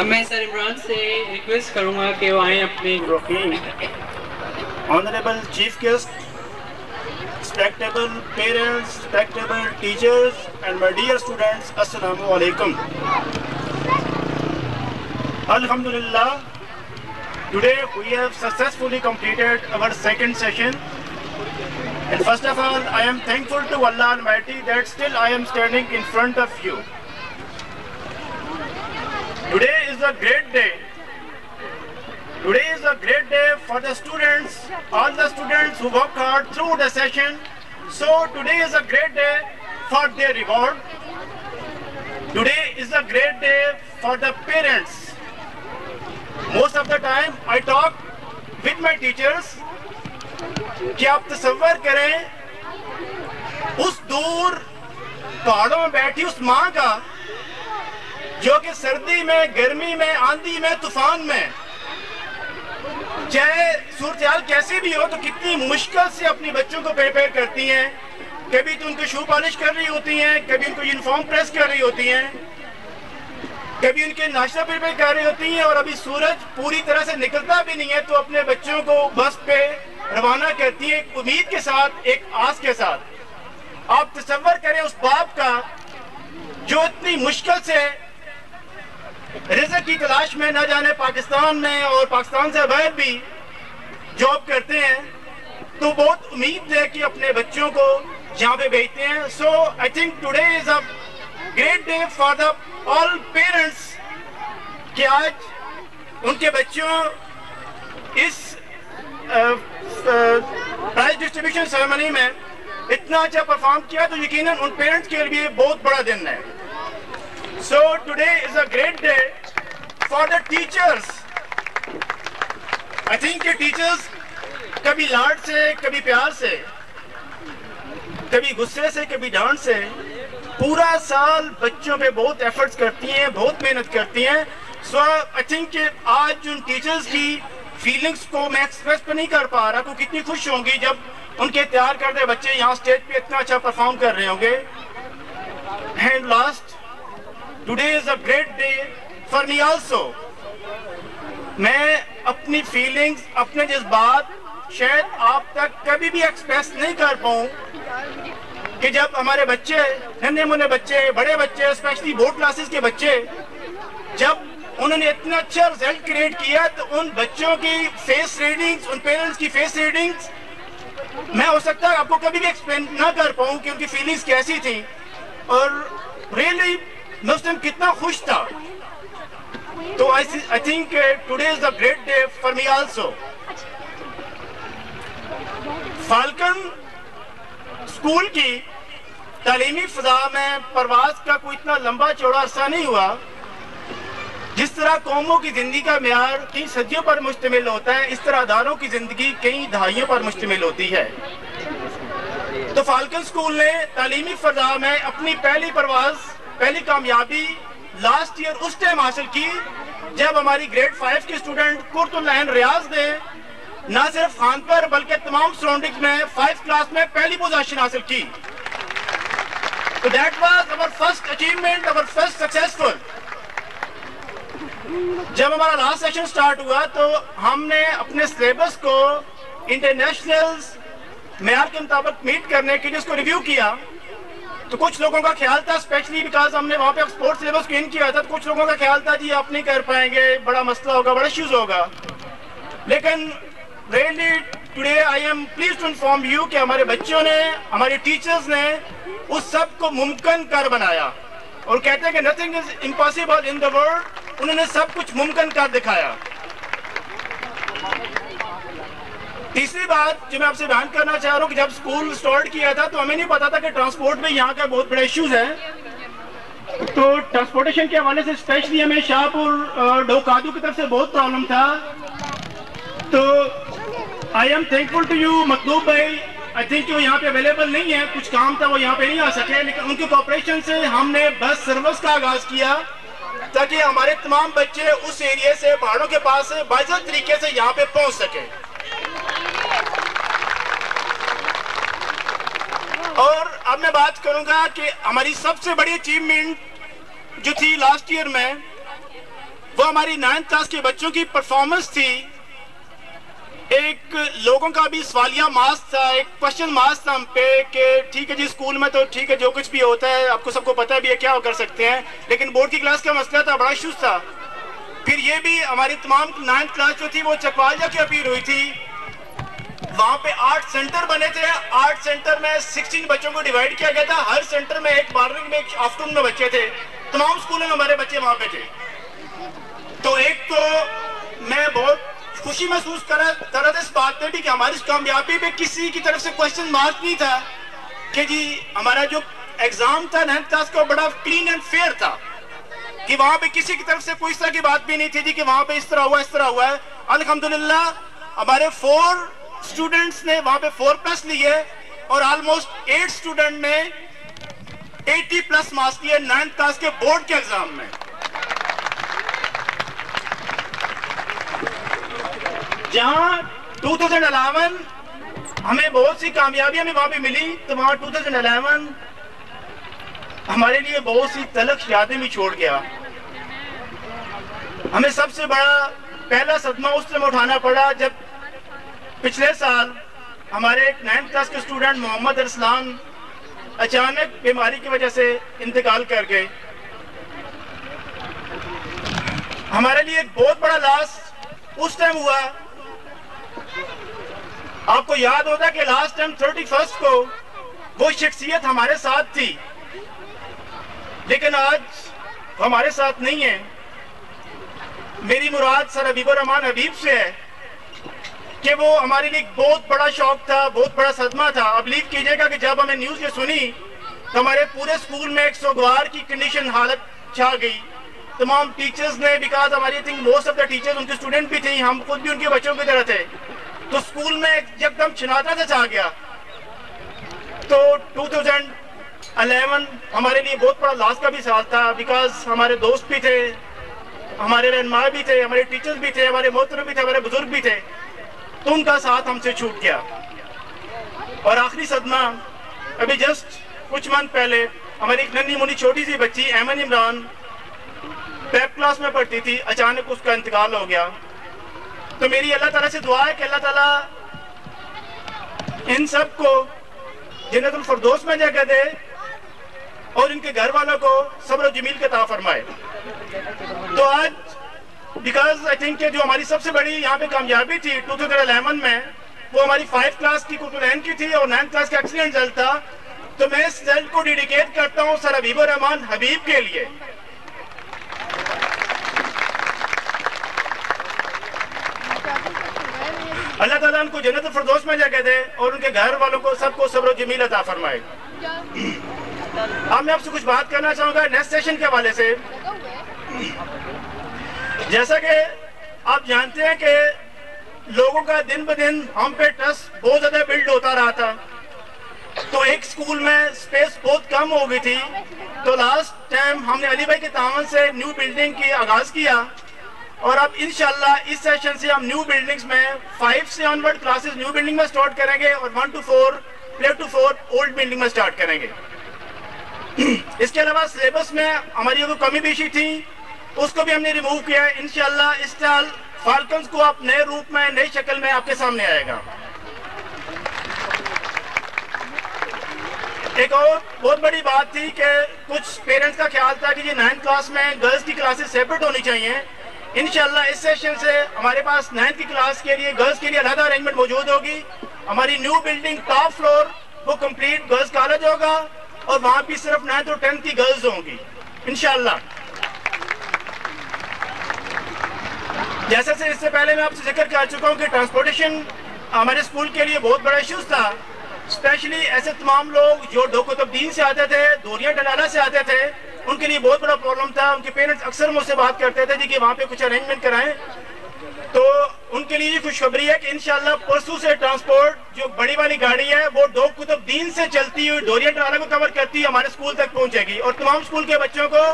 अब मैं सर इमरान से रिक्वेस्ट करूंगा कि वो आए अपने Honorable Chief Guest, respectable parents, respectable teachers, and my dear students, Assalamu alaikum. Alhamdulillah, today we have successfully completed our second session. And first of all, I am thankful to Allah Almighty that still I am standing in front of you. Today is a great day. Today is a great day for the students, all the students who work hard through the session. So today is a great day for their reward. Today is a great day for the parents. Most of the time I talk with my teachers कि आप तस्वर करें उस दूर पहाड़ों में बैठी उस माँ का जो कि सर्दी में, गर्मी में, आंधी में, तूफ़ान में। चाहे सूरत कैसी भी हो तो कितनी मुश्किल से अपनी बच्चों को प्रिपेयर करती हैं। कभी तो उनको शू पॉलिश कर रही होती हैं, कभी उनको यूनिफॉर्म प्रेस कर रही होती हैं। कभी उनके नाश्ता प्रिपेयर कर रही होती हैं और अभी सूरज पूरी तरह से निकलता भी नहीं है तो अपने बच्चों को बस पे रवाना करती है, एक उम्मीद के साथ, एक आस के साथ। आप तस्वर करें उस बाप का, जो इतनी मुश्किल से रिजक की तलाश में न जाने पाकिस्तान में और पाकिस्तान से बाहर भी जॉब करते हैं तो बहुत उम्मीद है कि अपने बच्चों को यहाँ पे भेजते हैं। So I think today is a great day for the all parents कि आज उनके बच्चों इस प्राइज डिस्ट्रीब्यूशन सेरेमनी में इतना अच्छा परफॉर्म किया तो यकीनन उन पेरेंट्स के लिए बहुत बड़ा दिन है। So today is a great day for the teachers I think के टीचर्स कभी लाड से, कभी प्यार से, कभी गुस्से से, कभी डांट से पूरा साल बच्चों पे बहुत एफर्ट्स करती हैं, बहुत मेहनत करती हैं। सो आई थिंक आज उन टीचर्स की फीलिंग्स को मैं एक्सप्रेस नहीं कर पा रहा तो कितनी खुश होंगी जब उनके तैयार करते बच्चे यहाँ स्टेज पे इतना अच्छा परफॉर्म कर रहे होंगे। And last today is a great day for me also मैं अपनी फीलिंग्स अपने जज्बात शायद आप तक कभी भी एक्सप्रेस नहीं कर पाऊँ कि जब हमारे बच्चे नन्हे मुन्ने बच्चे, बड़े बच्चे स्पेशली बोर्ड क्लासेस के बच्चे, जब उन्होंने इतना अच्छा रिज़ल्ट क्रिएट किया तो उन बच्चों की फेस रीडिंग्स उन पेरेंट्स की फेस रीडिंग्स मैं हो सकता है आपको कभी भी एक्सप्लेन ना कर पाऊँ कि उनकी फीलिंग्स कैसी थी। और रियली मैं टाइम कितना खुश था। तो I think today is a great day for me also Falcon school की तालीमी फजा में प्रवास का कोई इतना लंबा चौड़ा अरसा नहीं हुआ। जिस तरह कौमों की ज़िंदगी का मैार कई सदियों पर मुश्तमिल होता है, इस तरह अदारों की ज़िंदगी कई दहाइयों पर मुश्तमिल होती है। तो फाल्कन स्कूल ने तालीमी फजा में अपनी पहली प्रवास पहली कामयाबी लास्ट ईयर उस टाइम हासिल की, जब हमारी ग्रेड फाइव के स्टूडेंट कुर्तुल्लाहन रियाज ने न सिर्फ़ खान पर, बल्कि तमाम सराउंडिंग्स में फाइव क्लास में पहली पोजीशन हासिल की। तो that was our first achievement our first successful जब हमारा लास्ट सेशन स्टार्ट हुआ तो हमने अपने सिलेबस को इंटरनेशनल मैार के मुताबिक मीट करने के लिए उसको रिव्यू किया। तो कुछ लोगों का ख्याल था स्पेशली बिकॉज़ हमने वहाँ पे स्पोर्ट्स सिलेबस को इन किया था तो कुछ लोगों का ख्याल था जी आप नहीं कर पाएँगे, बड़ा मसला होगा, बड़ा इश्यूज़ होगा। लेकिन really today I am please to inform you कि हमारे बच्चों ने, हमारे टीचर्स ने उस सबको मुमकिन कर बनाया। और कहते हैं कि nothing is impossible in the world उन्होंने सब कुछ मुमकिन कर दिखाया। तीसरी बात जो मैं आपसे बयान करना चाह रहा हूँ कि जब स्कूल स्टार्ट किया था तो हमें नहीं पता था कि ट्रांसपोर्ट में यहाँ का बहुत बड़ा इश्यूज़ है। तो ट्रांसपोर्टेशन के हवाले से स्पेशली हमें शाहपुर डोकादू की तरफ़ से बहुत प्रॉब्लम था। तो I am thankful to you Matloob भाई। आई थिंक वो यहाँ पे अवेलेबल नहीं है, कुछ काम था, वो यहाँ पे नहीं आ सके। लेकिन उनके कॉपरेशन से हमने बस सर्विस का आगाज़ किया ताकि हमारे तमाम बच्चे उस एरिया से, पहाड़ों के पास से तरीके से यहाँ पे पहुँच सके। और अब मैं बात करूँगा कि हमारी सबसे बड़ी अचीवमेंट जो थी लास्ट ईयर में, वो हमारी नाइन्थ क्लास के बच्चों की परफॉर्मेंस थी। एक लोगों का भी सवालिया मास था, एक क्वेश्चन मास था हम पे कि ठीक है जी स्कूल में तो ठीक है, जो कुछ भी होता है, आपको सबको पता भी है, क्या कर सकते हैं। लेकिन बोर्ड की क्लास का मसला था, बड़ा इशूज था। फिर ये भी हमारी तमाम नाइन्थ क्लास जो थी, वो चकवाल जा की अपील हुई थी। वहाँ पे आठ सेंटर बने थे। आठ सेंटर में 16 बच्चों को डिवाइड किया गया था। हर सेंटर में एक मॉर्निंग में एक आफ्टरनून में बच्चे थे। तमाम स्कूलों में हमारे बच्चे वहाँ पे थे। तो एक तो मैं बहुत खुशी महसूस कर रहा था इस बात पे भी कि हमारी कामयाबी पे किसी की तरफ़ से क्वेश्चन मार्क नहीं था कि जी हमारा जो एग्ज़ाम था नाइन्थ क्लास का बड़ा क्लीन एंड फेयर था। कि वहाँ पे किसी की तरफ़ से कोई इस तरह की बात भी नहीं थी जी कि वहाँ पे इस तरह हुआ, इस तरह हुआ है। अल्हम्दुलिल्लाह, हमारे फोर स्टूडेंट्स ने वहाँ पे फोर प्लस लिए और ऑलमोस्ट एट स्टूडेंट ने 80 प्लस मार्क्स लिए नाइन्थ क्लास के बोर्ड के एग्ज़ाम में। जहाँ 2011 हमें बहुत सी कामयाबी हमें वहाँ पे मिली तो वहाँ 2011 हमारे लिए बहुत सी तलख यादें भी छोड़ गया। हमें सबसे बड़ा पहला सदमा उस समय उठाना पड़ा जब पिछले साल हमारे एक नाइन्थ क्लास के स्टूडेंट मोहम्मद अरसलान अचानक बीमारी की वजह से इंतकाल कर गए। हमारे लिए एक बहुत बड़ा लॉस उस टाइम हुआ। आपको याद होता कि लास्ट टाइम थर्टी फ़र्स्ट को वो शख्सियत हमारे साथ थी। लेकिन आज हमारे साथ नहीं है। मेरी मुराद सर हबीबुर रहमान हबीब से है। कि वो हमारे लिए बहुत बड़ा शौक था, बहुत बड़ा सदमा था। अब लीव कीजिएगा कि जब हमें न्यूज़ ये सुनी तो हमारे पूरे स्कूल में एक सोगवार की कंडीशन हालत छा गई। तमाम टीचर्स ने बिकॉज़ हमारी think most of the teachers उनके स्टूडेंट भी थे, हम खुद भी उनके बच्चों की तरह थे। तो स्कूल में एकदम छिनाता सा छा गया। तो 2011 हमारे लिए बहुत बड़ा लॉस का भी साल था बिकॉज़ हमारे दोस्त भी थे, हमारे रहनमा भी थे, हमारे टीचर्स भी थे, हमारे मोहतर भी थे, हमारे बुज़ुर्ग भी थे। तो उनका साथ हमसे छूट गया। और आखिरी सदमा, अभी जस्ट कुछ मंथ पहले हमारी एक नन्ही मुनी छोटी सी बच्ची एमन इमरान पेप क्लास में पढ़ती थी, अचानक उसका इंतकाल हो गया। तो मेरी अल्लाह ताला से दुआ है कि अल्लाह ताला इन सबको जन्नतुल फरदोस में जगह दे और इनके घर वालों को सब्र जमील के ता फरमाए। तो आज बिकॉज़ आई थिंक जो हमारी सबसे बड़ी यहाँ पे कामयाबी थी टू थाउज़ेंड में, वो हमारी फाइव क्लास की कुतुलैन की थी और नाइन्थ क्लास का एक्सीलेंट रिज़ल्ट था। तो मैं इस रिज़ल्ट को डेडिकेट करता हूँ सर हबीबुर रहमान हबीब के लिए। अल्लाह ताला उनको जन्नत फरदोस में जगह दे और उनके घर वालों को सबको सब्र जमील अता फरमाए। अब मैं आपसे कुछ बात करना चाहूँगा नेक्स्ट सेशन के हवाले से। जैसा कि आप जानते हैं कि लोगों का दिन ब दिन हम पे ट्रस्ट बहुत ज़्यादा बिल्ड होता रहा था। तो एक स्कूल में स्पेस बहुत कम हो गई थी। तो लास्ट टाइम हमने अली भाई के तावन से न्यू बिल्डिंग की आगाज़ किया और अब इनशाला इस सेशन से हम न्यू बिल्डिंग्स में फाइव से ऑनवर्ड क्लासेस न्यू बिल्डिंग में स्टार्ट करेंगे और one to four play to four old building में स्टार्ट करेंगे। इसके अलावा सिलेबस में हमारी कमी पेशी थी। उसको भी हमने रिमूव किया है। इनशाला इस साल फाल्कन्स को आप नए रूप में, नई शक्ल में आपके सामने आएगा। एक और बहुत बड़ी बात थी कि कुछ पेरेंट्स का ख्याल था कि नाइन्थ क्लास में गर्ल्स की क्लासेस सेपरेट होनी चाहिए। इनशाला इस सेशन से हमारे पास नाइन्थ की क्लास के लिए गर्ल्स के लिए अलग अरेंजमेंट मौजूद होगी। हमारी न्यू बिल्डिंग टॉप फ्लोर वो कंप्लीट गर्ल्स कॉलेज होगा और वहाँ भी सिर्फ़ नाइन्थ और टेंथ की गर्ल्स होंगी। इनशाला जैसे से इससे पहले मैं आपसे ज़िक्र कर चुका हूँ कि ट्रांसपोर्टेशन हमारे स्कूल के लिए बहुत बड़ा इश्यूज़ था। स्पेशली ऐसे तमाम लोग जो डोको तब्दीन से आते थे, दोरिया डलाला से आते थे, उनके लिए बहुत बड़ा प्रॉब्लम था। उनके पेरेंट्स अक्सर मुझसे बात करते थे कि वहाँ पे कुछ अरेंजमेंट कराएँ। तो उनके लिए खुशखबरी है कि इनशाला परसों से ट्रांसपोर्ट जो बड़ी वाली गाड़ी है, वो दो कुतुब दीन से चलती हुई डोरिया डलाला को कवर करती हुई हमारे स्कूल तक पहुंचेगी। और तमाम स्कूल के बच्चों को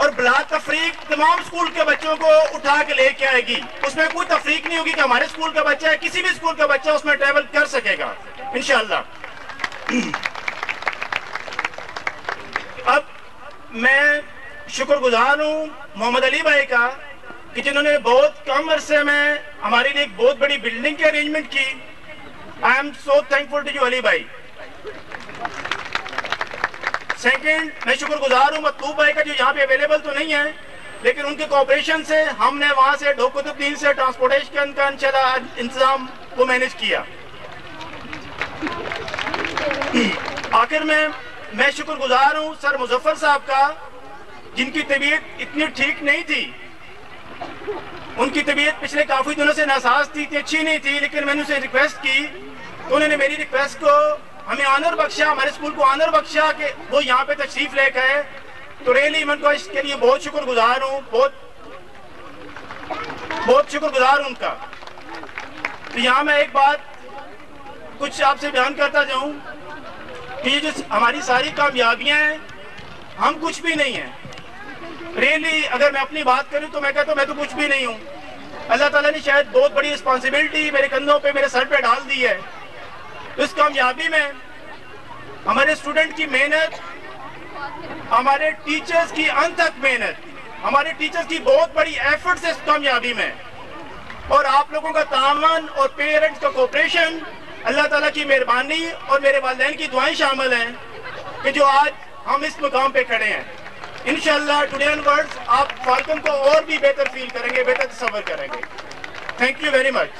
और ब्लाक तफरीक तमाम स्कूल के बच्चों को उठा के लेके आएगी। उसमें कोई तफरीक नहीं होगी कि हमारे स्कूल का बच्चा है, किसी भी स्कूल का बच्चा उसमें ट्रेवल कर सकेगा। इनशाला अब मैं शुक्रगुजार हूँ मोहम्मद अली भाई का, कि जिन्होंने बहुत कम अरसे में हमारे लिए एक बहुत बड़ी बिल्डिंग की अरेंजमेंट की। I am so thankful to you Ali भाई। सेकंड मैं शुक्रगुजार हूँ मतलूब भाई का जो यहाँ पे अवेलेबल तो नहीं है, लेकिन उनके कॉपरेशन से हमने वहाँ से ढोकुतुद्दीन से ट्रांसपोर्टेशन का इंतज़ाम को मैनेज किया। आखिर में मैं शुक्रगुजार हूँ, सर मुजफ्फर साहब का, जिनकी तबीयत इतनी ठीक नहीं थी। उनकी तबीयत पिछले काफ़ी दिनों से नासाज थी, इतनी अच्छी नहीं थी, लेकिन मैंने उसे रिक्वेस्ट की तो उन्होंने मेरी रिक्वेस्ट को हमें ऑनर बख्शा हमारे स्कूल को ऑनर बख्शा के वो यहाँ पे तशरीफ़ ले गए तो रेली मैं उनको इसके लिए बहुत शुक्रगुजार हूँ, बहुत बहुत शुक्र गुजार हूँ उनका। तो यहाँ मैं एक बात कुछ आपसे बयान करता जाऊँ कि ये जो हमारी सारी कामयाबियाँ हैं, हम कुछ भी नहीं हैं। रेली अगर मैं अपनी बात करूँ तो मैं कहता हूँ, मैं तो कुछ भी नहीं हूँ। अल्लाह ताला ने शायद बहुत बड़ी रिस्पॉन्सिबिलिटी मेरे कंधों पे, मेरे सर पे डाल दी है। इस कामयाबी में हमारे स्टूडेंट की मेहनत, हमारे टीचर्स की अनथक मेहनत, हमारे टीचर्स की बहुत बड़ी एफर्ट्स इस कामयाबी में। और आप लोगों का तामन और पेरेंट्स का कोऑपरेशन अल्लाह ताला की मेहरबानी और मेरे वालदेन की दुआएँ शामिल हैं कि जो आज हम इस मुकाम पे खड़े हैं। इनशाला टुडे ऑनवर्ड्स आप फाल्कन को और भी बेहतर फील करेंगे, बेहतर तस्वर करेंगे। Thank you very much